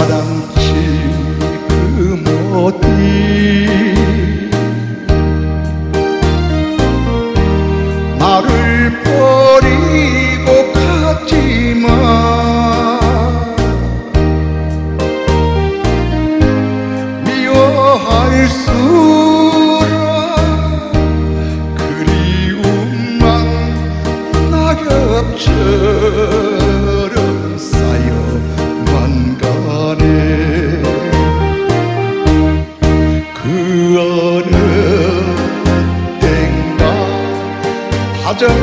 사랑 지금 어디? 나를 보 어느 땐가 다정하게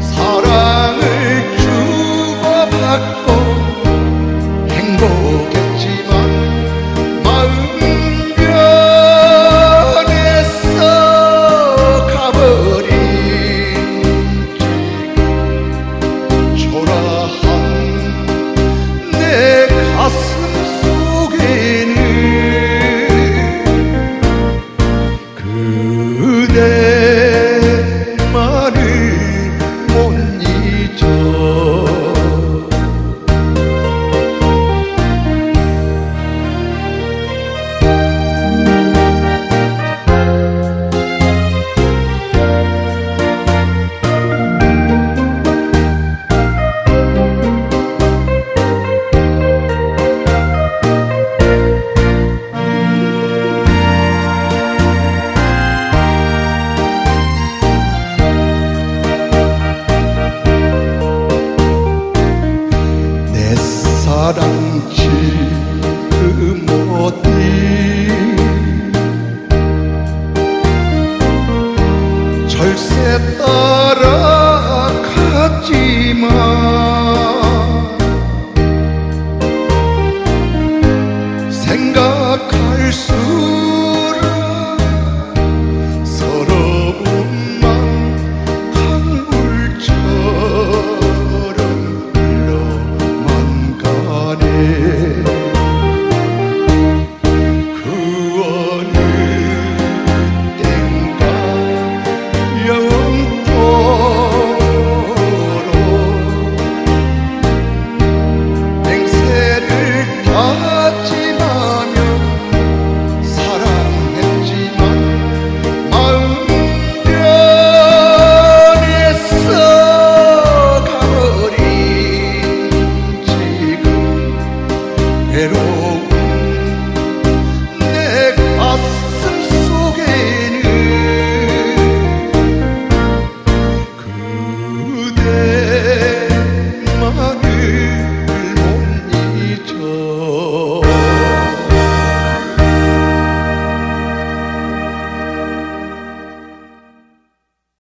사랑을 주고받고 사랑 지금 어디. 절세 따라